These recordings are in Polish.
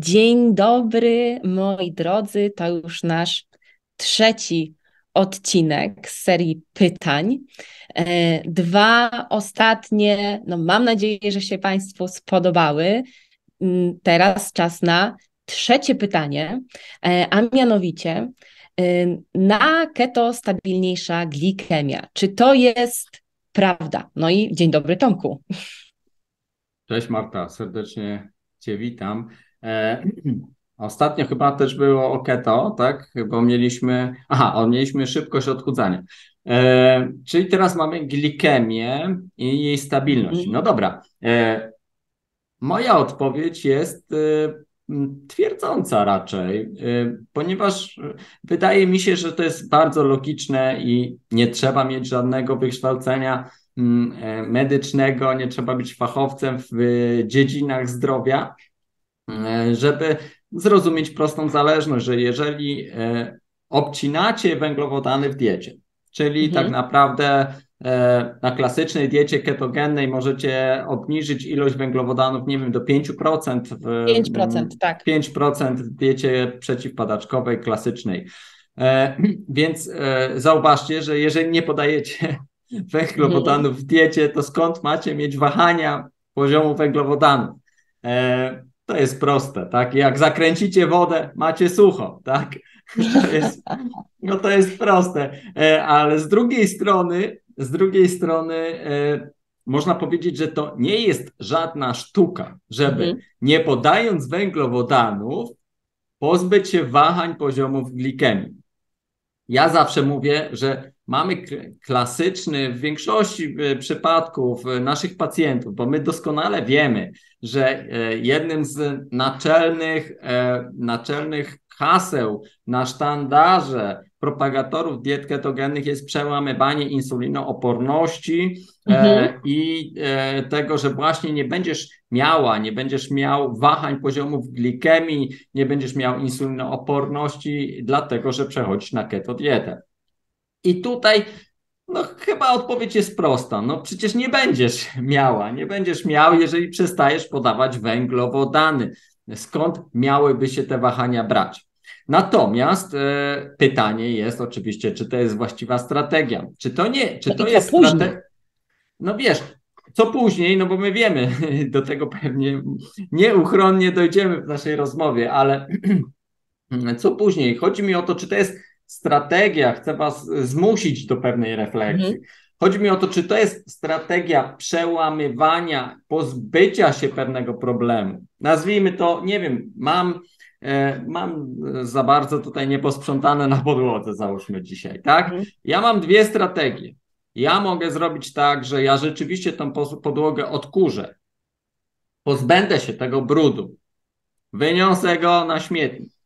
Dzień dobry, moi drodzy. To już nasz trzeci odcinek z serii pytań. E, dwa ostatnie, no mam nadzieję, że się Państwu spodobały. Mm, teraz czas na trzecie pytanie, e, a mianowicie e, na keto stabilniejsza glikemia. Czy to jest prawda? No i dzień dobry Tomku. Cześć Marta, serdecznie Cię witam. E, ostatnio chyba też było o keto, tak? Bo mieliśmy, aha, mieliśmy szybkość odchudzania. E, czyli teraz mamy glikemię i jej stabilność. No dobra. E, moja odpowiedź jest e, twierdząca raczej, e, ponieważ wydaje mi się, że to jest bardzo logiczne i nie trzeba mieć żadnego wykształcenia medycznego, nie trzeba być fachowcem w dziedzinach zdrowia, żeby zrozumieć prostą zależność, że jeżeli e, obcinacie węglowodany w diecie, czyli mhm. tak naprawdę e, na klasycznej diecie ketogennej możecie obniżyć ilość węglowodanów, nie wiem, do 5%. W, 5%, tak. 5% w diecie przeciwpadaczkowej, klasycznej. Więc zauważcie, że jeżeli nie podajecie węglowodanów w diecie, to skąd macie mieć wahania poziomu węglowodanów? To jest proste, tak? Jak zakręcicie wodę, macie sucho, tak? To jest, no to jest proste, e, ale z drugiej strony, z drugiej strony e, można powiedzieć, że to nie jest żadna sztuka, żeby mhm. nie podając węglowodanów pozbyć się wahań poziomów glikemii. Ja zawsze mówię, że mamy klasyczny w większości e, przypadków e, naszych pacjentów, bo my doskonale wiemy, że e, jednym z naczelnych, naczelnych haseł na sztandarze propagatorów diet ketogennych jest przełamywanie insulinooporności mhm. i tego, że właśnie nie będziesz miała, nie będziesz miał wahań poziomów glikemii, nie będziesz miał insulinooporności, dlatego że przechodzisz na keto dietę. I tutaj no chyba odpowiedź jest prosta. No przecież nie będziesz miała, nie będziesz miał, jeżeli przestajesz podawać węglowodany. Skąd miałyby się te wahania brać? Natomiast e, pytanie jest oczywiście, czy to jest właściwa strategia? Czy to nie, czy to jest strategia? No wiesz, co później, no bo my wiemy, do tego pewnie nieuchronnie dojdziemy w naszej rozmowie, ale co później? Chodzi mi o to, czy to jest strategia, chcę Was zmusić do pewnej refleksji. Mhm. Chodzi mi o to, czy to jest strategia przełamywania, pozbycia się pewnego problemu. Nazwijmy to, nie wiem, mam, e, mam za bardzo tutaj nieposprzątane na podłodze, załóżmy dzisiaj, tak? Mhm. Ja mam dwie strategie. Ja mogę zrobić tak, że ja rzeczywiście tą podłogę odkurzę, pozbędę się tego brudu, wyniosę go na śmietnik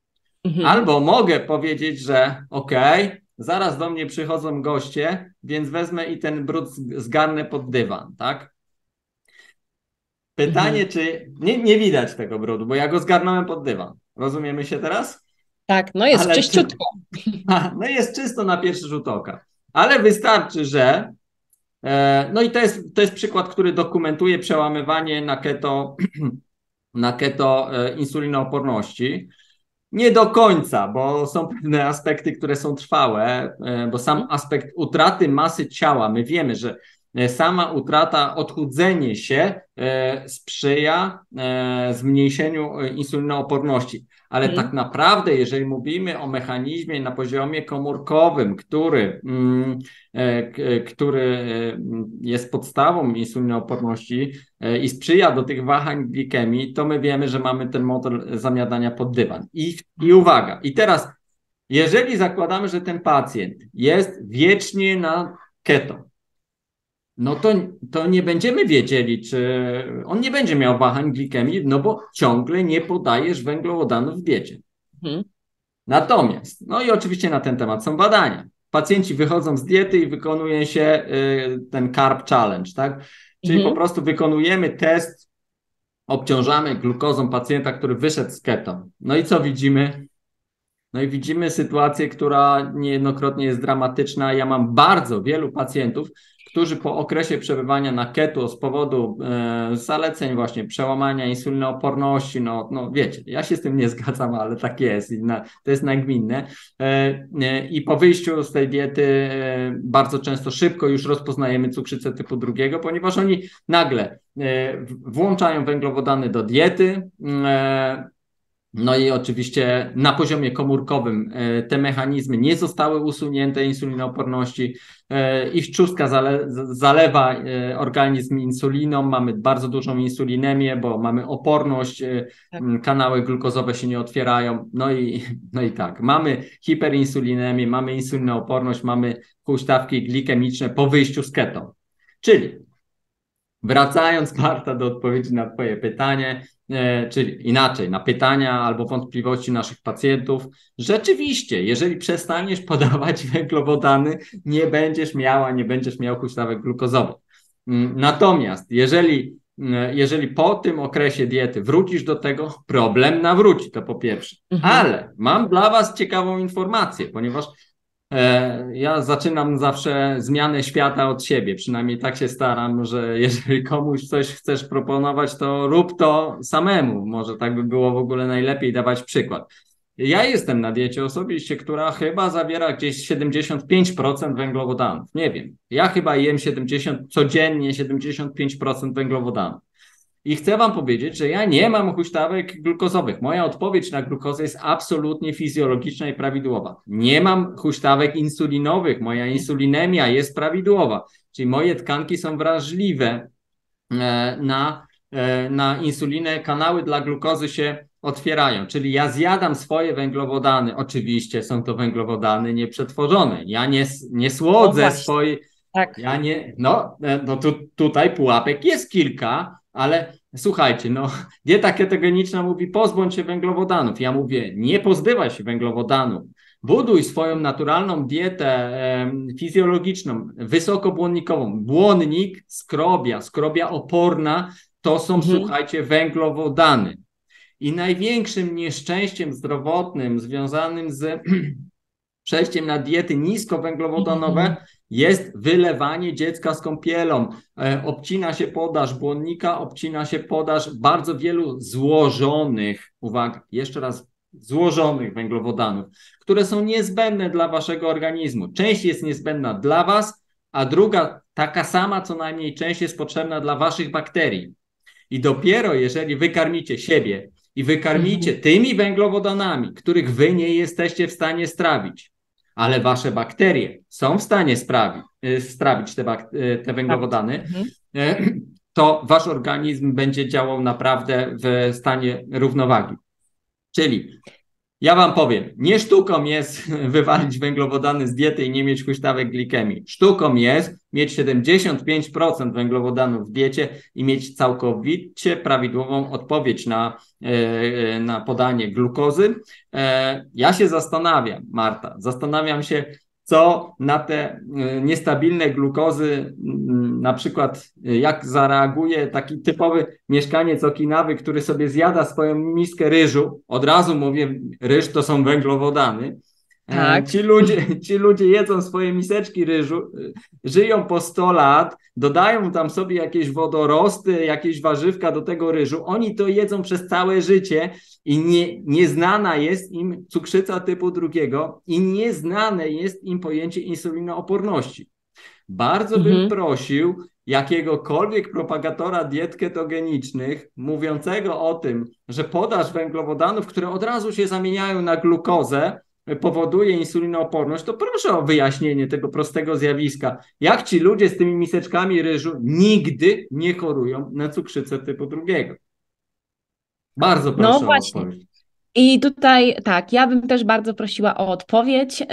Mhm. Albo mogę powiedzieć, że okej, okay, zaraz do mnie przychodzą goście, więc wezmę i ten brud zgarnę pod dywan, tak? Pytanie, mhm. czy nie, nie widać tego brudu, bo ja go zgarnąłem pod dywan. Rozumiemy się teraz? Tak, no jest Ale czyściutko. Czy... No jest czysto na pierwszy rzut oka. Ale wystarczy, że e, no i to jest, to jest przykład, który dokumentuje przełamywanie na keto, na keto e, insulinooporności. Nie do końca, bo są pewne aspekty, które są trwałe, e, bo sam aspekt utraty masy ciała, my wiemy, że sama utrata, odchudzenie się e, sprzyja zmniejszeniu insulinooporności. Ale mhm. tak naprawdę, jeżeli mówimy o mechanizmie na poziomie komórkowym, który, mm, który jest podstawą insulinooporności i sprzyja do tych wahań glikemii, to my wiemy, że mamy ten model zamiadania pod dywan. I, i uwaga, i teraz, jeżeli zakładamy, że ten pacjent jest wiecznie na keto, no to, to nie będziemy wiedzieli, czy on nie będzie miał wahań glikemii, no bo ciągle nie podajesz węglowodanów w diecie. Mhm. Natomiast, no i oczywiście na ten temat są badania. Pacjenci wychodzą z diety i wykonuje się y, ten carb challenge, tak? Czyli mhm. po prostu wykonujemy test, obciążamy glukozą pacjenta, który wyszedł z keto. No i co widzimy? No i widzimy sytuację, która niejednokrotnie jest dramatyczna. Ja mam bardzo wielu pacjentów, którzy po okresie przebywania na keto z powodu e, zaleceń właśnie przełamania insulinooporności, no, no wiecie, ja się z tym nie zgadzam, ale tak jest i na, to jest nagminne. E, e, I po wyjściu z tej diety e, bardzo często szybko już rozpoznajemy cukrzycę typu drugiego, ponieważ oni nagle e, włączają węglowodany do diety, e, no i oczywiście na poziomie komórkowym e, te mechanizmy nie zostały usunięte insulinooporności. E, ich trzustka zale, zalewa e, organizm insuliną, mamy bardzo dużą insulinemię, bo mamy oporność, tak. kanały glukozowe się nie otwierają. No i, no i tak, mamy hiperinsulinemię, mamy insulinooporność, mamy huśtawki glikemiczne po wyjściu z keto. Czyli Wracając, Marta, do odpowiedzi na Twoje pytanie, e, czyli inaczej, na pytania albo wątpliwości naszych pacjentów. Rzeczywiście, jeżeli przestaniesz podawać węglowodany, nie będziesz miała, nie będziesz miał huśtawek glukozowych. Mm, natomiast jeżeli, mm, jeżeli po tym okresie diety wrócisz do tego, problem nawróci, to po pierwsze. Mhm. Ale mam dla Was ciekawą informację, ponieważ ja zaczynam zawsze zmianę świata od siebie, przynajmniej tak się staram, że jeżeli komuś coś chcesz proponować, to rób to samemu. Może tak by było w ogóle najlepiej dawać przykład. Ja jestem na diecie osobiście, która chyba zawiera gdzieś 75% węglowodanów. Nie wiem. Ja chyba jem 70 codziennie 75% węglowodanów. I chcę Wam powiedzieć, że ja nie mam huśtawek glukozowych. Moja odpowiedź na glukozę jest absolutnie fizjologiczna i prawidłowa. Nie mam huśtawek insulinowych. Moja insulinemia jest prawidłowa. Czyli moje tkanki są wrażliwe e, na, e, na insulinę. Kanały dla glukozy się otwierają. Czyli ja zjadam swoje węglowodany. Oczywiście są to węglowodany nieprzetworzone. Ja nie, nie słodzę swojej. Tak. Ja nie, no, e, no tu, tutaj pułapek jest kilka, ale słuchajcie, no, dieta ketogeniczna mówi pozbądź się węglowodanów. Ja mówię, nie pozbywaj się węglowodanów. Buduj swoją naturalną dietę fizjologiczną, wysokobłonnikową. Błonnik, skrobia, skrobia oporna to są, mhm. słuchajcie, węglowodany. I największym nieszczęściem zdrowotnym związanym z przejściem na diety niskowęglowodanowe mhm jest wylewanie dziecka z kąpielą, e, obcina się podaż błonnika, obcina się podaż bardzo wielu złożonych, uwaga, jeszcze raz, złożonych węglowodanów, które są niezbędne dla waszego organizmu. Część jest niezbędna dla was, a druga taka sama, co najmniej część jest potrzebna dla waszych bakterii. I dopiero jeżeli wykarmicie siebie i wykarmicie mhm. tymi węglowodanami, których wy nie jesteście w stanie strawić, ale wasze bakterie są w stanie sprawić, y, strawić te, y, te węglowodany, tak. mhm. Y, to wasz organizm będzie działał naprawdę w stanie równowagi. Czyli ja wam powiem, nie sztuką jest wywalić węglowodany z diety i nie mieć huśtawek glikemii. Sztuką jest mieć 75% węglowodanów w diecie i mieć całkowicie prawidłową odpowiedź na, e, na podanie glukozy. E, ja się zastanawiam, Marta, zastanawiam się, co na te e, niestabilne glukozy, na przykład jak zareaguje taki typowy mieszkaniec Okinawy, który sobie zjada swoją miskę ryżu. Od razu mówię, ryż to są węglowodany. E, tak. Ci, ludzie, ci ludzie jedzą swoje miseczki ryżu, żyją po 100 lat, dodają tam sobie jakieś wodorosty, jakieś warzywka do tego ryżu. Oni to jedzą przez całe życie i nie, nieznana jest im cukrzyca typu drugiego i nieznane jest im pojęcie insulinooporności. Bardzo mhm. bym prosił jakiegokolwiek propagatora diet ketogenicznych mówiącego o tym, że podaż węglowodanów, które od razu się zamieniają na glukozę, powoduje insulinooporność, to proszę o wyjaśnienie tego prostego zjawiska. Jak ci ludzie z tymi miseczkami ryżu nigdy nie chorują na cukrzycę typu drugiego? Bardzo proszę no właśnie. o odpowiedź. I tutaj tak, ja bym też bardzo prosiła o odpowiedź, yy,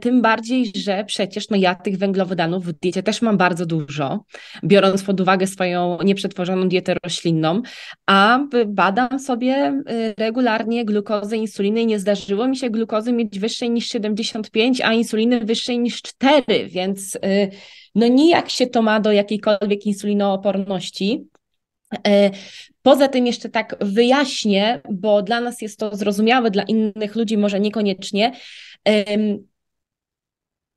tym bardziej, że przecież no ja tych węglowodanów w diecie też mam bardzo dużo, biorąc pod uwagę swoją nieprzetworzoną dietę roślinną, a badam sobie yy, regularnie glukozę, insuliny i nie zdarzyło mi się glukozy mieć wyższej niż 75, a insuliny wyższej niż 4, więc yy, no nijak się to ma do jakiejkolwiek insulinooporności. Poza tym jeszcze tak wyjaśnię, bo dla nas jest to zrozumiałe, dla innych ludzi może niekoniecznie.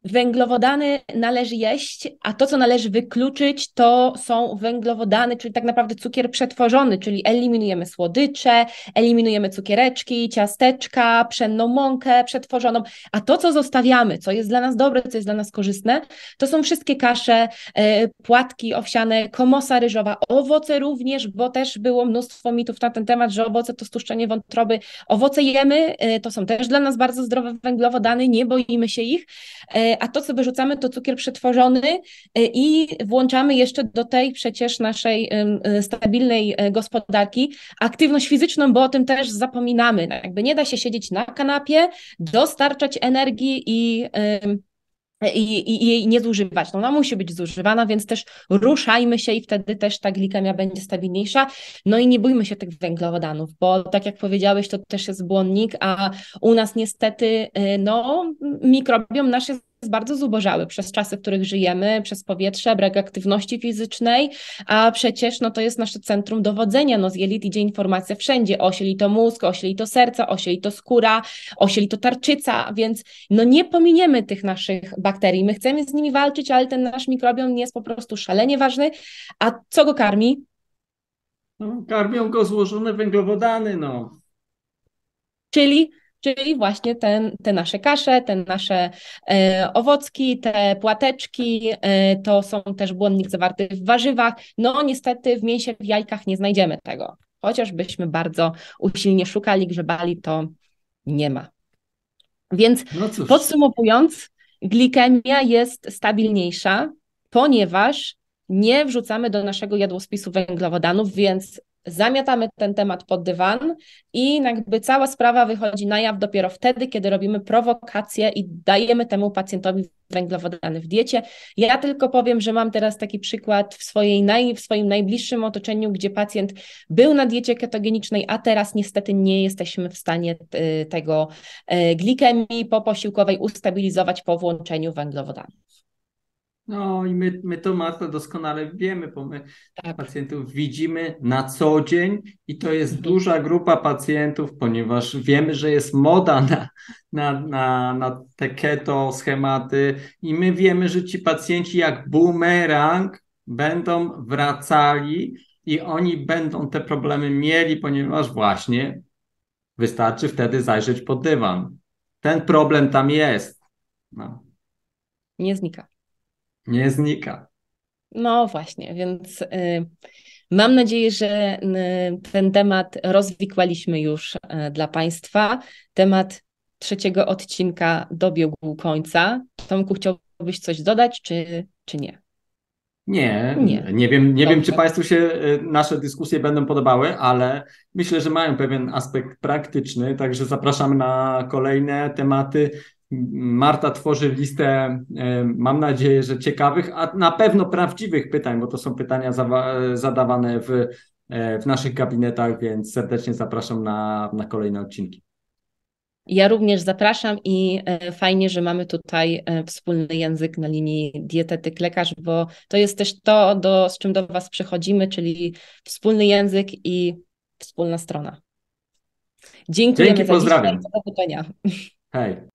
Węglowodany należy jeść, a to, co należy wykluczyć, to są węglowodany, czyli tak naprawdę cukier przetworzony, czyli eliminujemy słodycze, eliminujemy cukiereczki, ciasteczka, pszenną mąkę przetworzoną, a to, co zostawiamy, co jest dla nas dobre, co jest dla nas korzystne, to są wszystkie kasze, e, płatki owsiane, komosa ryżowa, owoce również, bo też było mnóstwo mitów na ten temat, że owoce to stłuszczenie wątroby. Owoce jemy, e, to są też dla nas bardzo zdrowe węglowodany, nie boimy się ich, e, a to, co wyrzucamy, to cukier przetworzony y, i włączamy jeszcze do tej przecież naszej y, stabilnej y, gospodarki aktywność fizyczną, bo o tym też zapominamy. No, jakby nie da się siedzieć na kanapie, dostarczać energii i i, jej nie zużywać. No, ona musi być zużywana, więc też ruszajmy się i wtedy też ta glikemia będzie stabilniejsza. No i nie bójmy się tych węglowodanów, bo tak jak powiedziałeś, to też jest błonnik, a u nas niestety no, mikrobiom nasz jest bardzo zubożały przez czasy, w których żyjemy, przez powietrze, brak aktywności fizycznej, a przecież no, to jest nasze centrum dowodzenia, no z jelit idzie informacja wszędzie, osieli to mózg, osieli to serce, osieli to skóra, osieli to tarczyca, więc no nie pominiemy tych naszych bakterii, my chcemy z nimi walczyć, ale ten nasz mikrobiom jest po prostu szalenie ważny, a co go karmi? No, karmią go złożone węglowodany, no. Czyli czyli właśnie ten, te nasze kasze, te nasze e, owocki, te płateczki, e, to są też błonnik zawarty w warzywach. No niestety w mięsie, w jajkach nie znajdziemy tego. Chociażbyśmy bardzo usilnie szukali, grzebali, to nie ma. Więc no podsumowując, glikemia jest stabilniejsza, ponieważ nie wrzucamy do naszego jadłospisu węglowodanów, więc zamiatamy ten temat pod dywan i jakby cała sprawa wychodzi na jaw dopiero wtedy, kiedy robimy prowokację i dajemy temu pacjentowi węglowodany w diecie. Ja tylko powiem, że mam teraz taki przykład w, swojej naj, w swoim najbliższym otoczeniu, gdzie pacjent był na diecie ketogenicznej, a teraz niestety nie jesteśmy w stanie y, tego y, glikemii poposiłkowej ustabilizować po włączeniu węglowodanów. No i my, my to Marta doskonale wiemy, bo my tak. pacjentów widzimy na co dzień i to jest mhm. duża grupa pacjentów, ponieważ wiemy, że jest moda na, na, na, na te keto schematy i my wiemy, że ci pacjenci jak boomerang będą wracali i oni będą te problemy mieli, ponieważ właśnie wystarczy wtedy zajrzeć pod dywan. Ten problem tam jest. No. Nie znika nie znika. No właśnie, więc y, mam nadzieję, że y, ten temat rozwikłaliśmy już y, dla Państwa. Temat trzeciego odcinka dobiegł końca. Tomku, chciałbyś coś dodać, czy, czy nie? Nie, nie, nie wiem, nie wiem, czy Państwu się nasze dyskusje będą podobały, ale myślę, że mają pewien aspekt praktyczny, także zapraszamy na kolejne tematy. Marta tworzy listę, e, mam nadzieję, że ciekawych, a na pewno prawdziwych pytań, bo to są pytania zadawane w, e, w naszych gabinetach, więc serdecznie zapraszam na, na kolejne odcinki. Ja również zapraszam i e, fajnie, że mamy tutaj wspólny język na linii dietetyk-lekarz, bo to jest też to, do, z czym do Was przychodzimy, czyli wspólny język i wspólna strona. Dziękujemy Dzięki, pozdrawiam. za pytania. Hej.